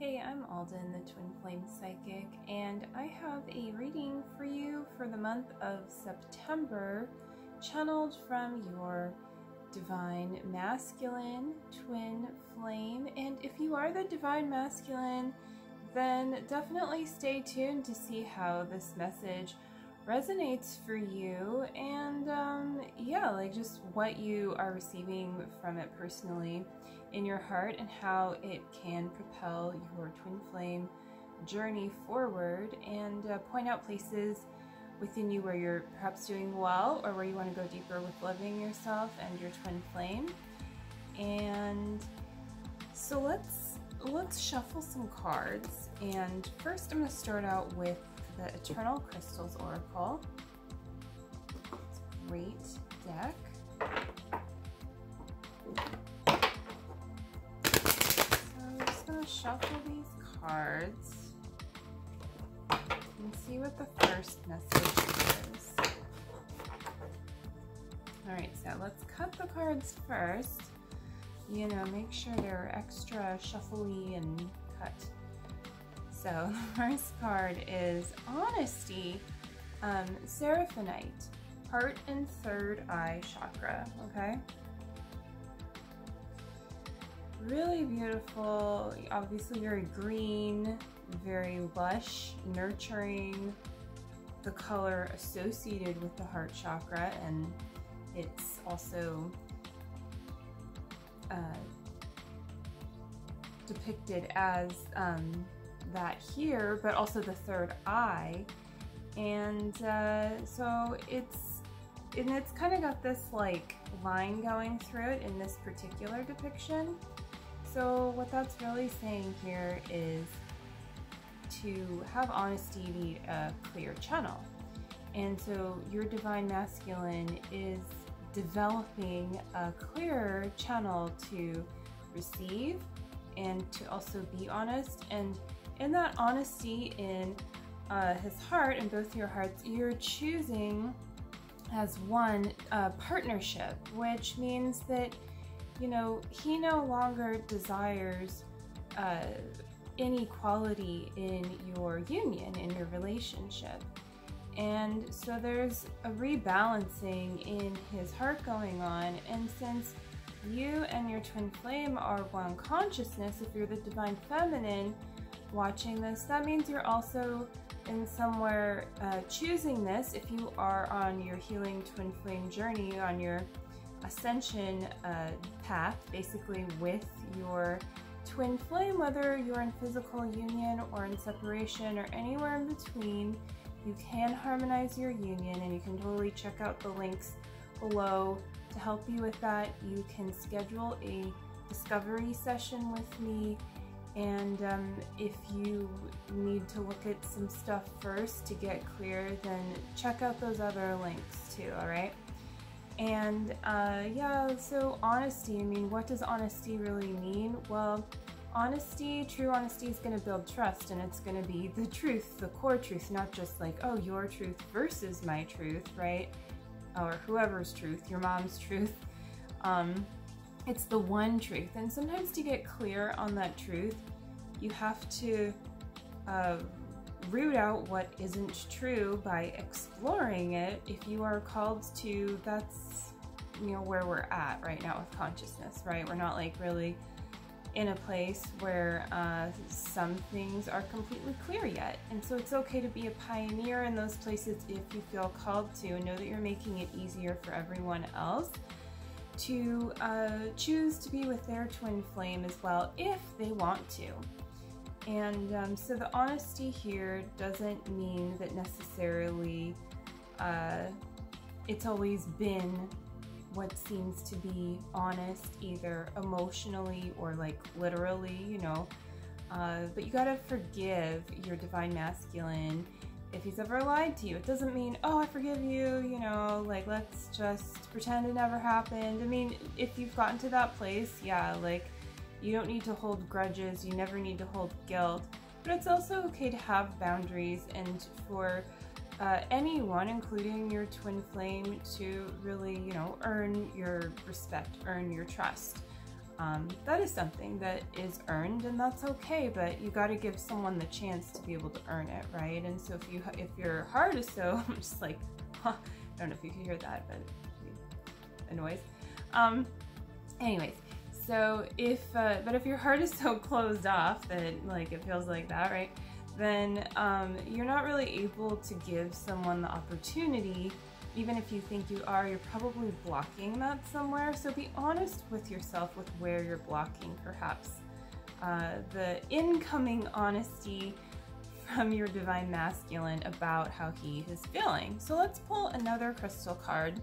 Hey, I'm Aldyn, the Twin Flame Psychic, and I have a reading for you for the month of September, channeled from your Divine Masculine Twin Flame. And if you are the Divine Masculine, then definitely stay tuned to see how this message resonates for you and um, yeah, like just what you are receiving from it personally in your heart and how it can propel your twin flame journey forward and uh, point out places within you where you're perhaps doing well or where you want to go deeper with loving yourself and your twin flame. And so let's let's shuffle some cards and first I'm going to start out with the Eternal Crystals Oracle. It's a great deck. Shuffle these cards and see what the first message is. Alright, so let's cut the cards first. You know, make sure they're extra shuffly and cut. So the first card is Honesty, um, Seraphinite, Heart and Third Eye Chakra, okay? Really beautiful, obviously very green, very lush, nurturing, the color associated with the heart chakra and it's also uh, depicted as um, that here, but also the third eye. And uh, so it's, and it's kind of got this like line going through it in this particular depiction. So what that's really saying here is to have honesty be a clear channel. And so your divine masculine is developing a clearer channel to receive and to also be honest and in that honesty in uh, his heart, in both your hearts, you're choosing as one uh, partnership, which means that, you know, he no longer desires uh, inequality in your union, in your relationship. And so there's a rebalancing in his heart going on. And since you and your twin flame are one consciousness, if you're the divine feminine, watching this, that means you're also in somewhere uh, choosing this if you are on your healing twin flame journey, on your ascension uh, path, basically with your twin flame, whether you're in physical union or in separation or anywhere in between, you can harmonize your union and you can totally check out the links below to help you with that. You can schedule a discovery session with me and um, if you need to look at some stuff first to get clear, then check out those other links too, all right? And uh, yeah, so honesty, I mean, what does honesty really mean? Well, honesty, true honesty is going to build trust and it's going to be the truth, the core truth, not just like, oh, your truth versus my truth, right? Or whoever's truth, your mom's truth. Um, it's the one truth. And sometimes to get clear on that truth, you have to uh, root out what isn't true by exploring it. If you are called to, that's, you know, where we're at right now with consciousness, right? We're not like really in a place where uh, some things are completely clear yet. And so it's okay to be a pioneer in those places if you feel called to and know that you're making it easier for everyone else to uh, choose to be with their twin flame as well if they want to. And um, so the honesty here doesn't mean that necessarily uh, it's always been what seems to be honest, either emotionally or like literally, you know. Uh, but you gotta forgive your divine masculine if he's ever lied to you. It doesn't mean, oh, I forgive you, you know, like let's just pretend it never happened. I mean, if you've gotten to that place, yeah, like you don't need to hold grudges, you never need to hold guilt. But it's also okay to have boundaries and for uh, anyone, including your twin flame, to really, you know, earn your respect, earn your trust. um, that is something that is earned and that's okay but you got to give someone the chance to be able to earn it right and so if you if your heart is so I'm just like huh, I don't know if you can hear that but a noise um anyways so if uh, but if your heart is so closed off that like it feels like that right then um, you're not really able to give someone the opportunity even if you think you are, you're probably blocking that somewhere. So be honest with yourself with where you're blocking, perhaps. Uh, the incoming honesty from your divine masculine about how he is feeling. So let's pull another crystal card.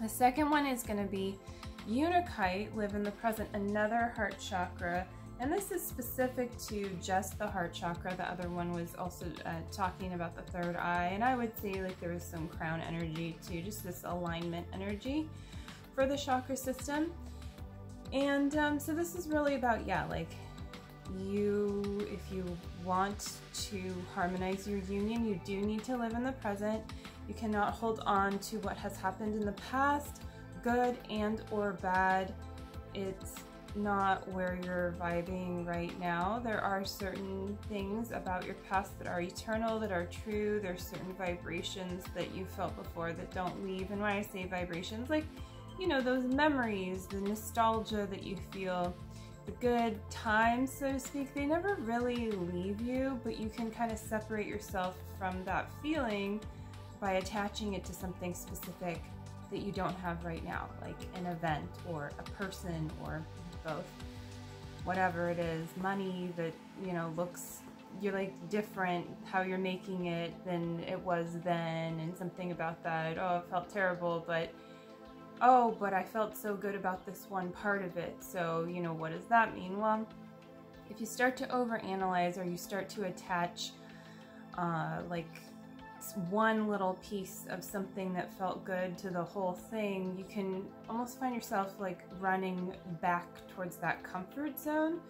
The second one is going to be Unakite, live in the present, another heart chakra and this is specific to just the heart chakra. The other one was also uh, talking about the third eye. And I would say like there was some crown energy too, just this alignment energy for the chakra system. And um, so this is really about, yeah, like you, if you want to harmonize your union, you do need to live in the present. You cannot hold on to what has happened in the past, good and or bad. It's not where you're vibing right now. There are certain things about your past that are eternal, that are true. There's certain vibrations that you felt before that don't leave. And when I say vibrations, like, you know, those memories, the nostalgia that you feel, the good times, so to speak, they never really leave you, but you can kind of separate yourself from that feeling by attaching it to something specific that you don't have right now, like an event or a person or both. Whatever it is, money that, you know, looks you're like different how you're making it than it was then and something about that oh it felt terrible but oh but i felt so good about this one part of it so you know what does that mean? Well if you start to overanalyze or you start to attach uh, like one little piece of something that felt good to the whole thing, you can almost find yourself like running back towards that comfort zone,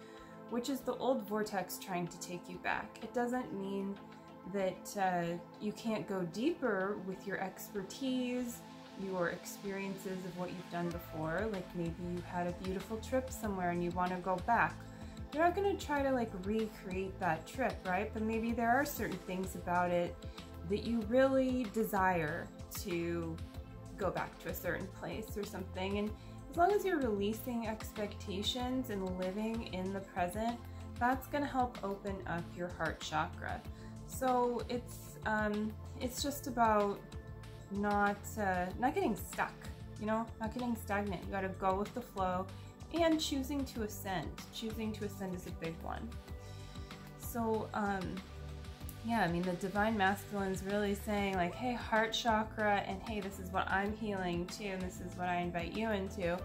which is the old vortex trying to take you back. It doesn't mean that uh, you can't go deeper with your expertise, your experiences of what you've done before. Like maybe you had a beautiful trip somewhere and you want to go back. You're not going to try to like recreate that trip, right? But maybe there are certain things about it that you really desire to go back to a certain place or something. And as long as you're releasing expectations and living in the present, that's going to help open up your heart chakra. So it's um, it's just about not uh, not getting stuck, you know, not getting stagnant. You got to go with the flow and choosing to ascend. Choosing to ascend is a big one. So um, yeah, I mean, the divine masculine is really saying, like, hey, heart chakra, and hey, this is what I'm healing too, and this is what I invite you into.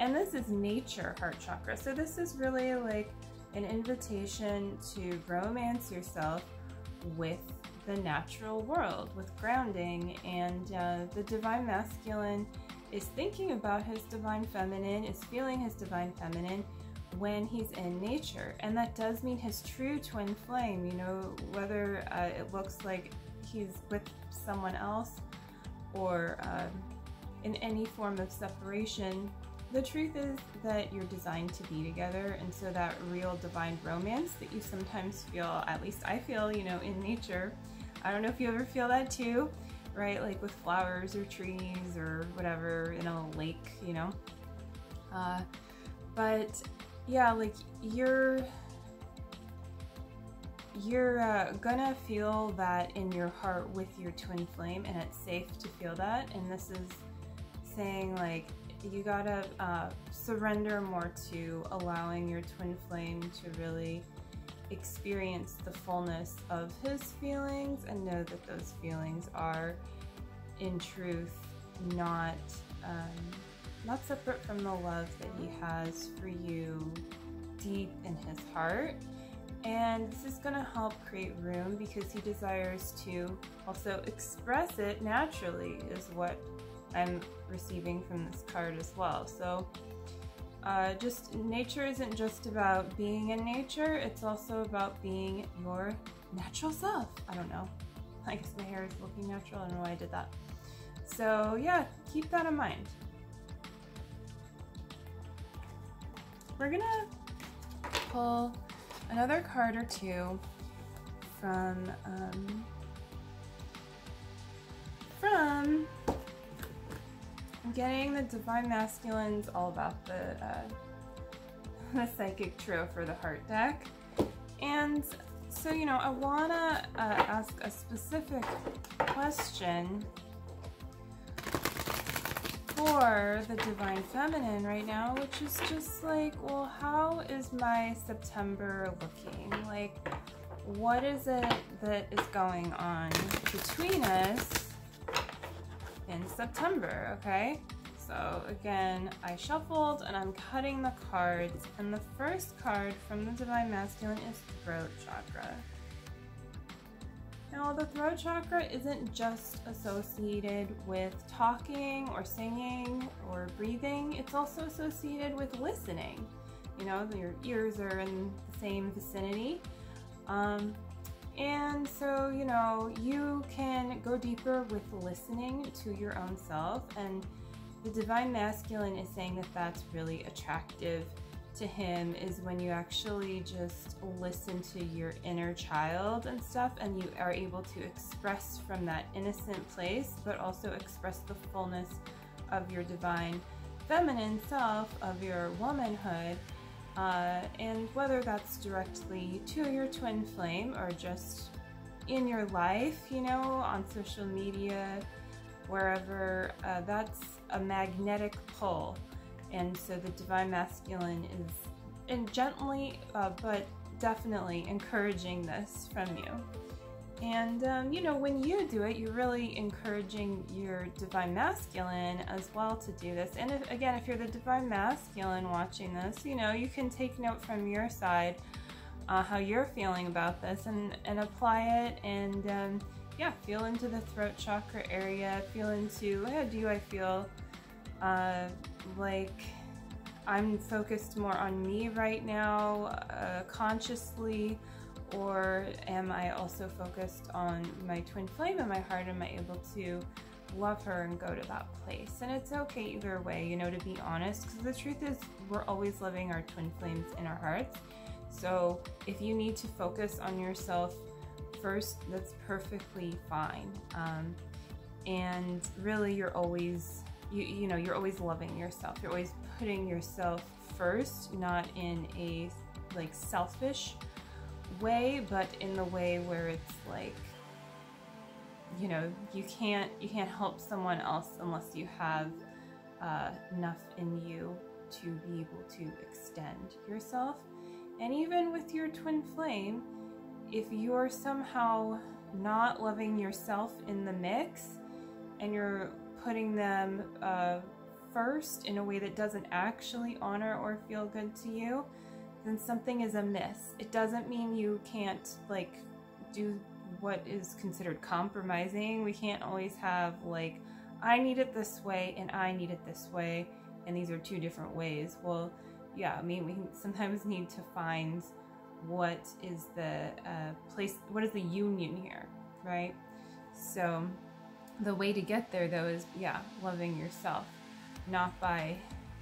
And this is nature heart chakra. So, this is really like an invitation to romance yourself with the natural world, with grounding. And uh, the divine masculine is thinking about his divine feminine, is feeling his divine feminine, when he's in nature. And that does mean his true twin flame, you know, whether uh, it looks like he's with someone else or uh, in any form of separation. The truth is that you're designed to be together, and so that real divine romance that you sometimes feel, at least I feel, you know, in nature. I don't know if you ever feel that too, right? Like with flowers or trees or whatever in a lake, you know. Uh, but yeah, like you're you're uh, gonna feel that in your heart with your twin flame, and it's safe to feel that. And this is saying like you gotta uh, surrender more to allowing your twin flame to really experience the fullness of his feelings and know that those feelings are in truth not um, not separate from the love that he has for you deep in his heart. And this is going to help create room because he desires to also express it naturally, is what I'm receiving from this card as well. So, uh, just nature isn't just about being in nature, it's also about being your natural self. I don't know. I guess my hair is looking natural. I don't know why I did that. So, yeah, keep that in mind. We're gonna pull another card or two from um, from getting the Divine Masculines all about the uh, the Psychic Tarot for the Heart deck. And so, you know, I want to uh, ask a specific question for the Divine Feminine right now, which is just like, well, how is my September looking? Like, what is it that is going on between us in September, okay? So again, I shuffled and I'm cutting the cards, and the first card from the Divine Masculine is Throat Chakra. Now, the throat chakra isn't just associated with talking or singing or breathing, it's also associated with listening. You know, your ears are in the same vicinity. Um, and so, you know, you can go deeper with listening to your own self. And the Divine Masculine is saying that that's really attractive to him is when you actually just listen to your inner child and stuff and you are able to express from that innocent place but also express the fullness of your divine feminine self of your womanhood uh, and whether that's directly to your twin flame or just in your life you know on social media wherever uh, that's a magnetic pull and so the divine masculine is and gently uh, but definitely encouraging this from you. And um, you know when you do it you're really encouraging your divine masculine as well to do this. And if, again if you're the divine masculine watching this you know you can take note from your side uh, how you're feeling about this and and apply it. And um, yeah feel into the throat chakra area feel into how do I feel uh, like I'm focused more on me right now uh, consciously or am I also focused on my twin flame in my heart? Am I able to love her and go to that place? And it's okay either way, you know, to be honest, because the truth is we're always loving our twin flames in our hearts. So if you need to focus on yourself first, that's perfectly fine. Um, and really, you're always you you know you're always loving yourself. You're always putting yourself first not in a like selfish way but in the way where it's like you know you can't you can't help someone else unless you have uh, enough in you to be able to extend yourself. And even with your twin flame if you're somehow not loving yourself in the mix and you're putting them uh, first in a way that doesn't actually honor or feel good to you, then something is amiss. It doesn't mean you can't like do what is considered compromising. We can't always have like, I need it this way and I need it this way, and these are two different ways. Well, yeah, I mean, we sometimes need to find what is the uh, place, what is the union here, right? So, the way to get there though is yeah loving yourself not by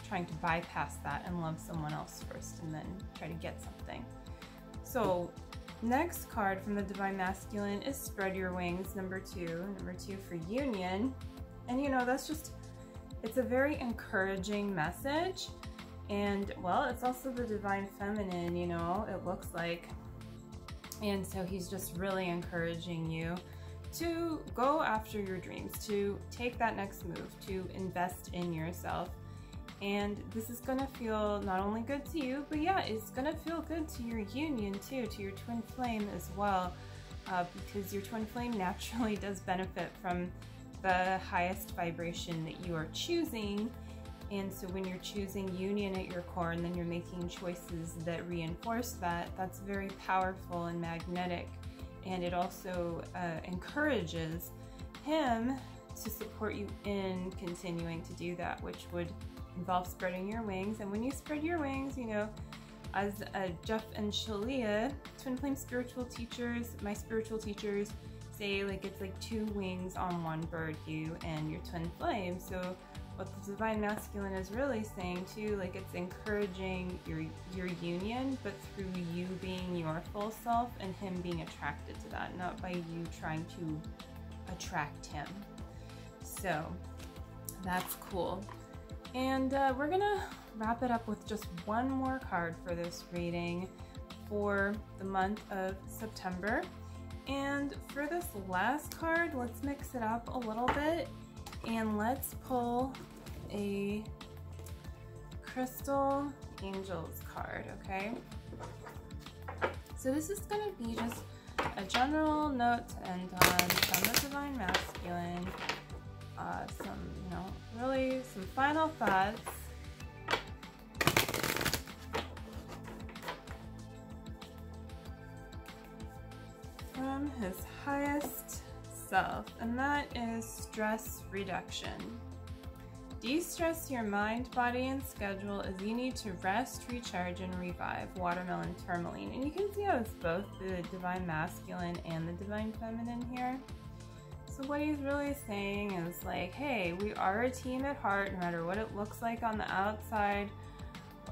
trying to bypass that and love someone else first and then try to get something. So next card from the divine masculine is spread your wings number two number two for union. And you know that's just it's a very encouraging message. And well it's also the divine feminine you know it looks like. And so he's just really encouraging you to go after your dreams, to take that next move, to invest in yourself. And this is gonna feel not only good to you, but yeah, it's gonna feel good to your union too, to your twin flame as well, uh, because your twin flame naturally does benefit from the highest vibration that you are choosing. And so when you're choosing union at your core and then you're making choices that reinforce that, that's very powerful and magnetic and it also uh, encourages him to support you in continuing to do that, which would involve spreading your wings. And when you spread your wings, you know, as uh, Jeff and Shaleia, twin flame spiritual teachers, my spiritual teachers say like it's like two wings on one bird, you and your twin flame. So what the divine masculine is really saying too, like it's encouraging your your union, but through you being your full self and him being attracted to that, not by you trying to attract him. So that's cool. And uh, we're gonna wrap it up with just one more card for this reading for the month of September. And for this last card, let's mix it up a little bit and let's pull a Crystal Angels card, okay? So this is going to be just a general note to end on from the Divine Masculine. Uh, some, you know, really some final thoughts. From his highest and that is stress reduction. De-stress your mind, body, and schedule as you need to rest, recharge, and revive. Watermelon tourmaline. And you can see how it's both the divine masculine and the divine feminine here. So what he's really saying is like, hey, we are a team at heart, no matter what it looks like on the outside,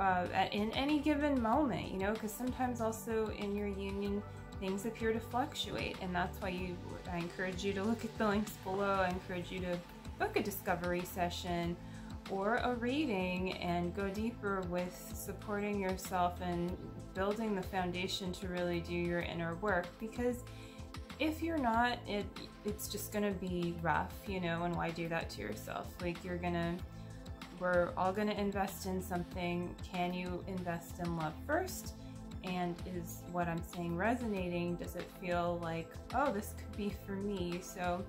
uh, in any given moment, you know, because sometimes also in your union, things appear to fluctuate and that's why you I encourage you to look at the links below. I encourage you to book a discovery session or a reading and go deeper with supporting yourself and building the foundation to really do your inner work. Because if you're not it it's just gonna be rough you know and why do that to yourself? Like you're gonna we're all gonna invest in something. Can you invest in love first and is what I'm saying resonating? Does it feel like, oh, this could be for me? So,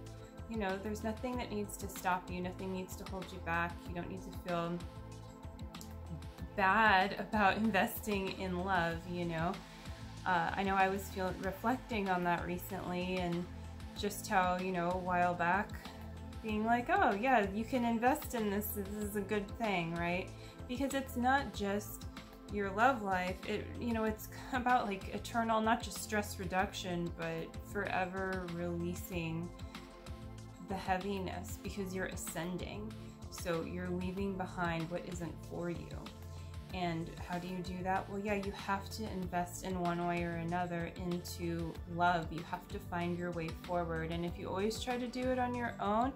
you know, there's nothing that needs to stop you, nothing needs to hold you back. You don't need to feel bad about investing in love, you know. Uh, I know I was feeling reflecting on that recently and just how, you know, a while back being like, oh, yeah, you can invest in this. This is a good thing, right? Because it's not just your love life, it you know, it's about like eternal, not just stress reduction, but forever releasing the heaviness because you're ascending. So you're leaving behind what isn't for you. And how do you do that? Well, yeah, you have to invest in one way or another into love. You have to find your way forward. And if you always try to do it on your own,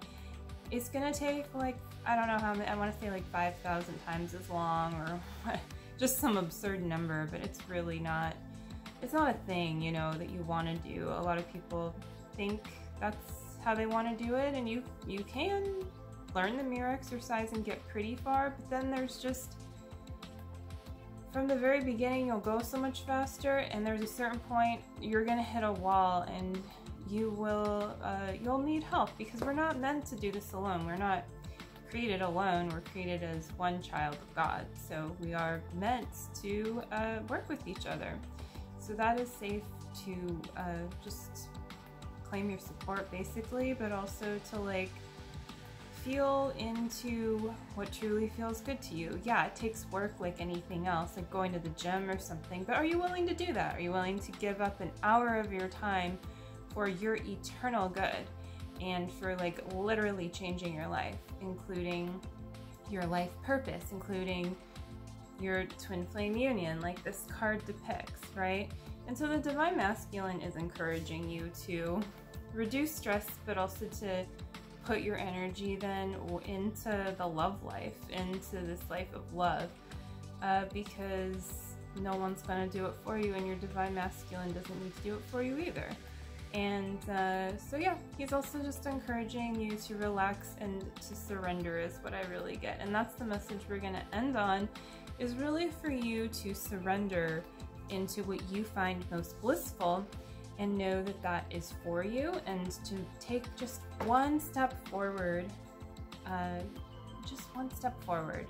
it's gonna take like, I don't know how many, I wanna say like 5,000 times as long or just some absurd number, but it's really not, it's not a thing, you know, that you want to do. A lot of people think that's how they want to do it, and you, you can learn the mirror exercise and get pretty far, but then there's just, from the very beginning, you'll go so much faster, and there's a certain point you're gonna hit a wall, and you will, uh, you'll need help because we're not meant to do this alone. We're not created alone, we're created as one child of God. So we are meant to uh, work with each other. So that is safe to uh, just claim your support basically, but also to like feel into what truly feels good to you. Yeah, it takes work like anything else, like going to the gym or something, but are you willing to do that? Are you willing to give up an hour of your time for your eternal good? And for like literally changing your life, including your life purpose, including your twin flame union, like this card depicts, right? And so the divine masculine is encouraging you to reduce stress, but also to put your energy then into the love life, into this life of love, uh, because no one's going to do it for you, and your divine masculine doesn't need to do it for you either. And uh, so yeah, he's also just encouraging you to relax and to surrender is what I really get. And that's the message we're gonna end on, is really for you to surrender into what you find most blissful and know that that is for you and to take just one step forward, uh, just one step forward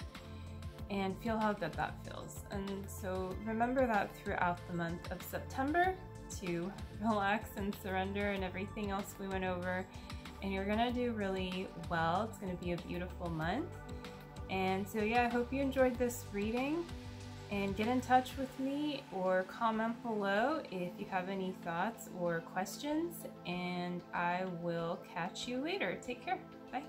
and feel how good that feels. And so remember that throughout the month of September to relax and surrender and everything else we went over. And you're gonna do really well. It's gonna be a beautiful month. And so yeah, I hope you enjoyed this reading and get in touch with me or comment below if you have any thoughts or questions and I will catch you later. Take care. Bye.